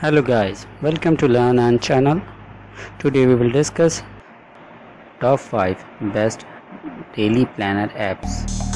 Hello guys, welcome to Learn Earn channel. Today we will discuss top 5 best daily planner apps.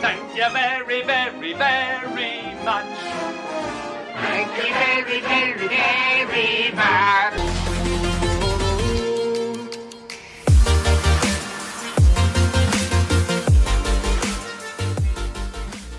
Thank you very, very, very much. Thank you very, very, very much.